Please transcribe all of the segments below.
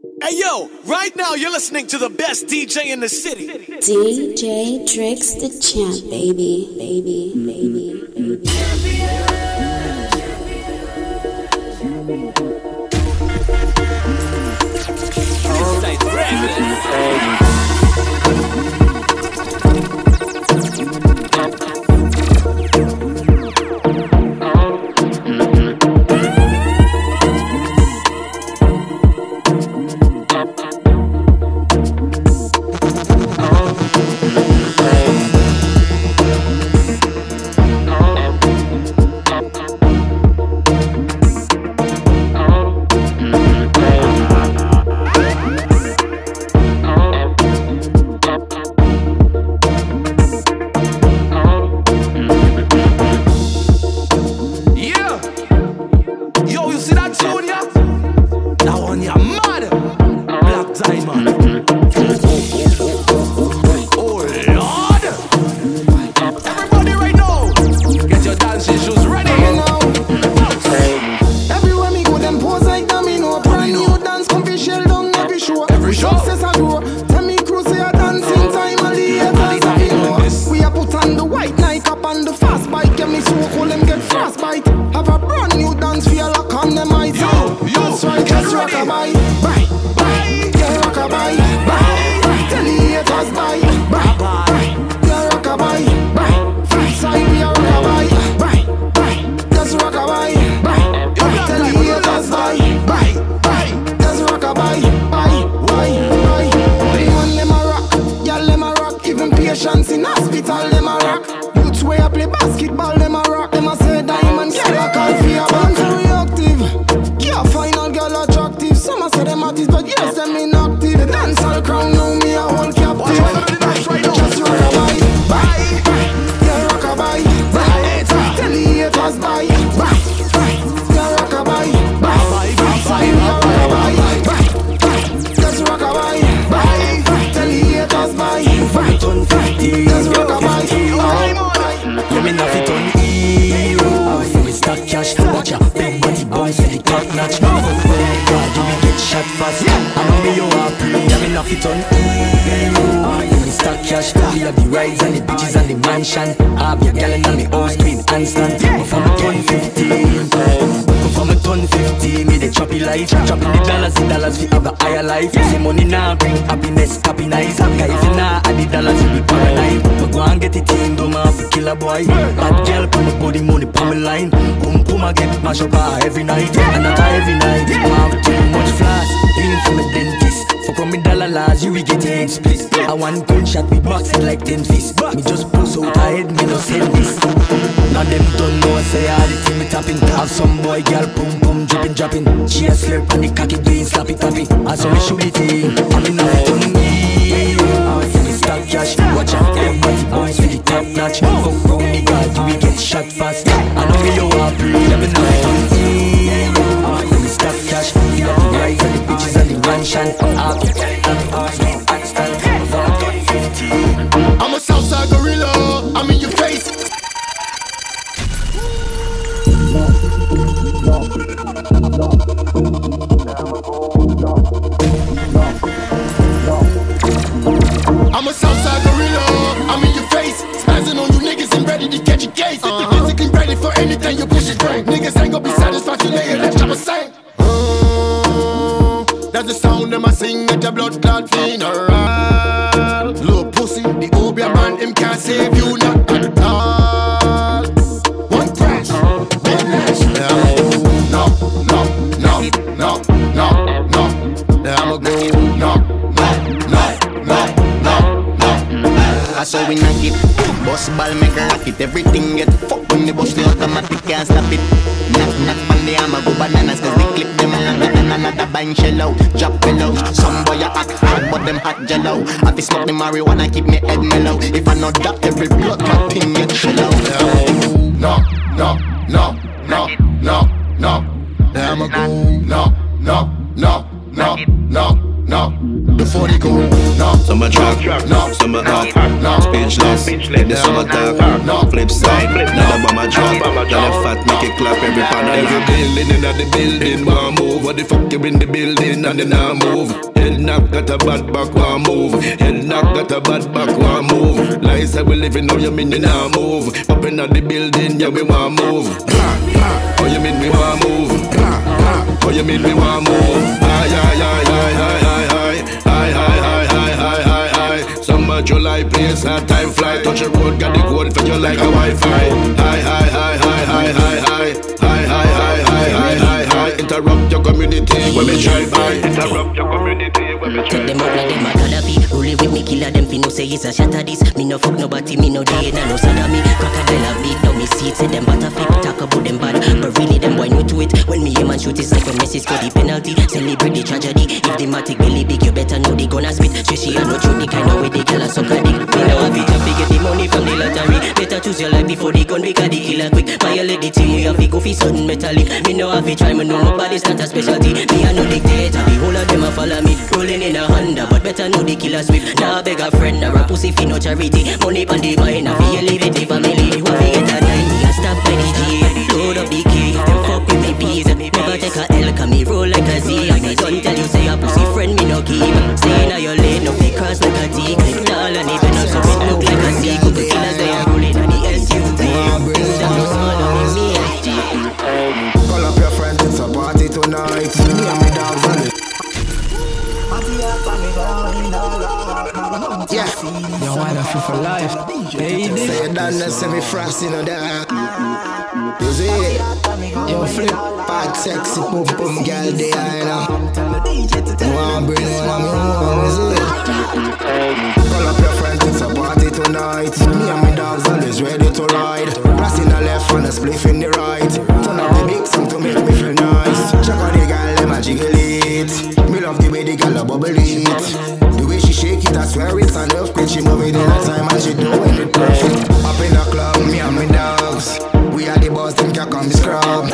Hey yo, right now you're listening to the best DJ in the city. DJ Drixx the champ, baby, baby, baby, baby. Yeah. On the fast bike. Get me so cool, them get frostbite. Not. For me stack cash, we have the rides and the bitches and the mansion. Have your gal and me house clean handstand. Before me turn 15, before me turn 50, me the choppy life. Chopping the dollars, the dollars we have a higher life. Say money now bring happiness, happy nice. Cause if you nah add the dollars, you be paradigm. But go and get it in, do my fi kill a boy. Bad girl, put my body money pon my line. Boom, boom, I get mash up ah, every night, and not ah, every night. I have too much flash, lean from a dentist. Fuck on me dollar laws, you will get head split. I want gunshot, we box it like ten fists. Me just pull out a head, me no send this. Now them don't know, I say all the thing me tapping. Have some boy, girl, boom, boom, dripping, dropping. She a slurp and the cocky doing slappy tappy. I saw me shoot it in, I mean now it on me. I see me stack cash, watch out, everybody boys for the top notch. Fuck round the guard, you will get done 15. I'm a Southside gorilla. I'm in your face. I'm a Southside gorilla. I'm in your face. Spazzing on you niggas and ready to catch a case. Uh-huh. Physically ready for anything you push it bring. Niggas ain't gonna be satisfied till they that's the sound of my sing at your blood clot funeral. Little pussy, the Obia man, him can't save you, not at all. One crash, then lash. No, no, no, no, no, no. There I'ma go. No, no, no, no, no, no. I saw we knock it. Boss ball make a rock it. Everything get fucked another another bang shell out. Drop below. Some boy a act hard but them hot jello. I fi smoke the marijuana keep me head mellow. If I not that every blood my thing get shell out. No, no, no, no, no, no. There I'ma go. No, no, no, no, no, no. Before they go, no. Some a drop, no. some a up, no. Speechless. The summer talk, no. flip side. Now the bomber drop, now the fat make it clap every pan and Every building in the building, one move. What the fuck you in the building and then I move? Head knock got a bad back, one move. Head knock got a bad back, one move. Lies that we living now, you mean you now move? Up in the building, yeah we want move. Oh you mean we want move? Oh you mean we want move? Like a Wi-Fi. Interrupt your community when me drive by. Interrupt your community when me Take drive them up like by. them a Gaddafi Roll it with me, killer them fi know say it's a shatter this. Me no fuck nobody, me no day, nah no sodomy Crocodile a beat down me seat, say them butter flip Talk about them bad, but really them boy new to it. When me aim and shoot it's like when Messi score the penalty. Celebrate the tragedy. If the matic belly big, you better know they gonna spit Stretchy and no true, the kind of way they kill a sucker dick Me know have it. Up to get the money from the lottery. Better choose your life before they gun because the killer quick. Violate the team, we have to go fi sudden metallic. Me know have it. Try, me know my body's not a specialty. Me a no dictator, the whole of them a follow me. Rolling in a Honda, but better know the killer swift. Now beg a friend or a pussy fi no charity. Money pon the mind, I fi elevate the family. Who fi get a me a stop by the G. Load up the key, them fuck with me peas Never take a L, cause me roll like a Z. And me don't tell you say a pussy friend me no keep. Say now you late, no fi cross like a T Yeah, Yo, why the feel for life? Baby. say you done the semi frost, you know that. You see, Yo, flip. bad sexy boom boom girl you know. You want bring one of me home, you see. Call up your friends, it's a party tonight. Me and my dogs always ready to ride. Brass in the left and a spliff in the right. Turn up the big sound to make me feel nice. Check out the girl, them a jiggle it. Me love the way the girl a bubble it. Shake it, I swear it's an earthquake. She move it in a time and she doing it perfect. Up in the club, me and my dogs. We are the boss, them can come scrub.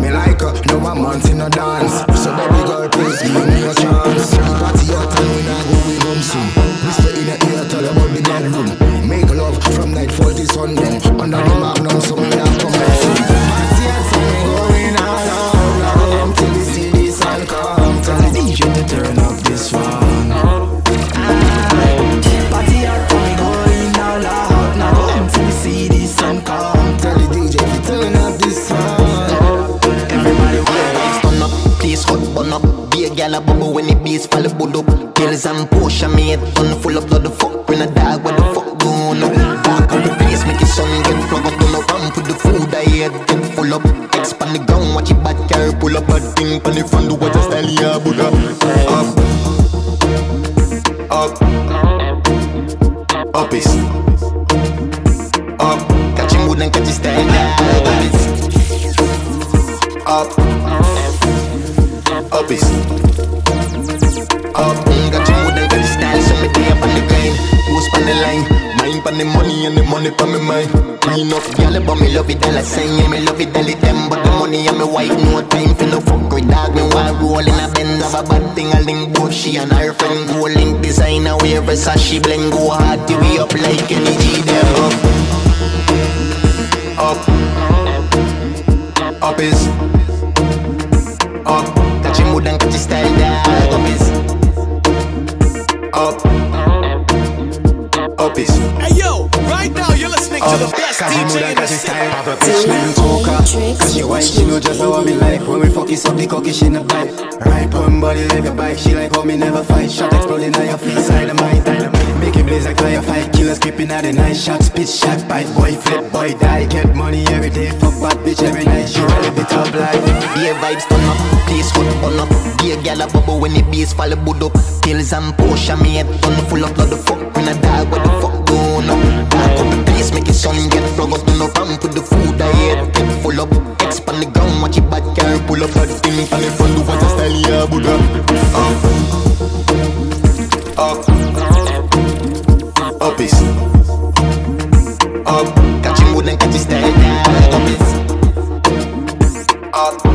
Me like her, no one month in a dance. So baby girl, please give me a chance. Party hot and we not go we home soon. Pills and Porsche, head turn full of blood. The fuck when a dog, what the fuck going on? Back up the place, make it sun get plug up. Up, ramp with the food, I head get full up. Expand the ground, watch it bad car pull up. Bad thing on the front, do what just style, yeah, Buddha. Up, up, up is up. Catch him wood and catch his style, yeah, up, up is up. Mm, got you got the style, so me day up on the grind. Post on the line, mind on the money and the money on me mind. Clean up, girl, but me love it dollar sign, yeah, me love it dolly them, but the money and me wife no time for no fuck with dog. Me want roll in a Benz, have a bad thing, I link both she and her friend. Go link designer, wear Versace blend, go hard till we up like any G them up, up, up is up. Catch him wood and catch his style, dog. Up is up, up is Hey yo, right now you're listening to the best Cause you know DJ that in the it's city. time Have a bitch named Coca. Cause she white, she know just how me like When we fuck it up, the cocky she not bite. Right on body like a bike. She like how me never fight. Shot exploding on your face, dynamite, dynamite Make it blaze like firefight Killers creeping out the night Shots, pitch, shot, bite Boy flip, boy die Get money every day Fuck bad bitch every night She really the top life Beer vibes turn up, place hot burn up. Beer gal a bubble when the bass fall bud up. Pills and Porsche, me head turn full of blood. The fuck when a dog, 아